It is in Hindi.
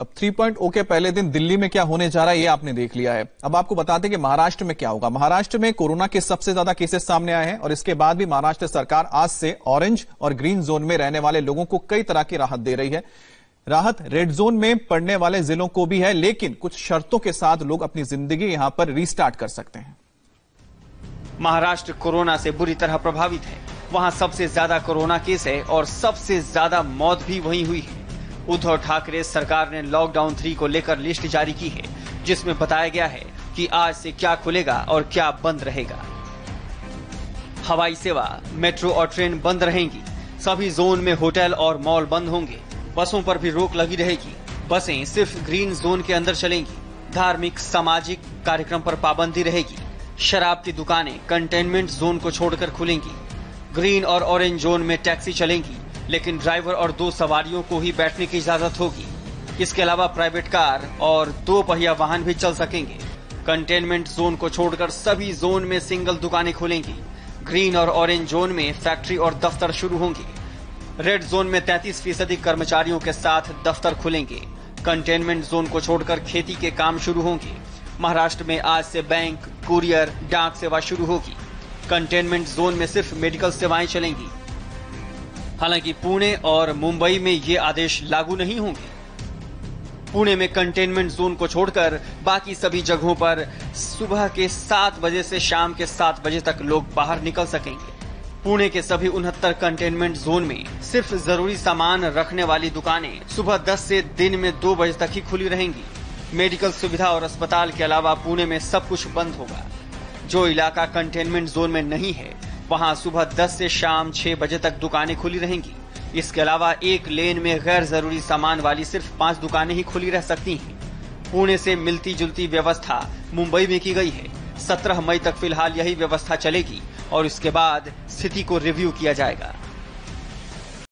अब 3.0 के पहले दिन दिल्ली में क्या होने जा रहा है, ये आपने देख लिया है। अब आपको बताते कि महाराष्ट्र में क्या होगा। महाराष्ट्र में कोरोना के सबसे ज़्यादा केसेस सामने आए हैं और इसके बाद भी महाराष्ट्र सरकार आज से ऑरेंज और ग्रीन जोन में रहने वाले लोगों को कई तरह की राहत दे रही है। राहत रेड जोन में पड़ने वाले जिलों को भी है, लेकिन कुछ शर्तों के साथ लोग अपनी ज़िंदगी यहाँ पर रिस्टार्ट कर सकते हैं। महाराष्ट्र कोरोना से बुरी तरह प्रभावित है। वहाँ सबसे ज़्यादा कोरोना केस है और सबसे ज़्यादा मौत भी वहीं हुई है। उद्धव ठाकरे सरकार ने लॉकडाउन थ्री को लेकर लिस्ट जारी की है, जिसमें बताया गया है कि आज से क्या खुलेगा और क्या बंद रहेगा। हवाई सेवा, मेट्रो और ट्रेन बंद रहेंगी। सभी जोन में होटल और मॉल बंद होंगे। बसों पर भी रोक लगी रहेगी। बसें सिर्फ़ ग्रीन जोन के अंदर चलेंगी। धार्मिक, सामाजिक कार्यक्रम पर पाबंदी रहेगी। शराब की दुकानें कंटेनमेंट जोन को छोड़कर खुलेंगी। ग्रीन और ऑरेंज जोन में टैक्सी चलेंगी। लेकिन ड्राइवर और दो सवारियों को ही बैठने की इजाज़त होगी। इसके अलावा प्राइवेट कार और दो पहिया वाहन भी चल सकेंगे। कंटेनमेंट जोन को छोड़कर सभी जोन में सिंगल दुकानें खुलेंगी। ग्रीन और ऑरेंज जोन में फैक्ट्री और दफ्तर शुरू होंगे। रेड जोन में 33 फ़ीसदी कर्मचारियों के साथ दफ्तर खुलेंगे। कंटेनमेंट जोन को छोड़कर खेती के काम शुरू होंगे। महाराष्ट्र में आज से बैंक, कुरियर, डाक सेवा शुरू होगी। कंटेनमेंट जोन में सिर्फ़ मेडिकल सेवाएँ चलेंगी। हालाँकि पुणे और मुंबई में ये आदेश लागू नहीं होंगे। पुणे में कंटेनमेंट जोन को छोड़कर बाकी सभी जगहों पर सुबह के सात बजे से शाम के सात बजे तक लोग बाहर निकल सकेंगे। पुणे के सभी उनहत्तर कंटेनमेंट जोन में सिर्फ़ ज़रूरी सामान रखने वाली दुकानें सुबह 10 से दिन में दो बजे तक ही खुली रहेंगी। मेडिकल सुविधा और अस्पताल के अलावा पुणे में सब कुछ बंद होगा। जो इलाका कंटेनमेंट जोन में नहीं है वहाँ सुबह 10 से शाम 6 बजे तक दुकानें खुली रहेंगी। इसके अलावा एक लेन में गैर ज़रूरी सामान वाली सिर्फ़ पाँच दुकानें ही खुली रह सकती हैं। पुणे से मिलती जुलती व्यवस्था मुंबई में की गई है। 17 मई तक फ़िलहाल यही व्यवस्था चलेगी और इसके बाद स्थिति को रिव्यू किया जाएगा।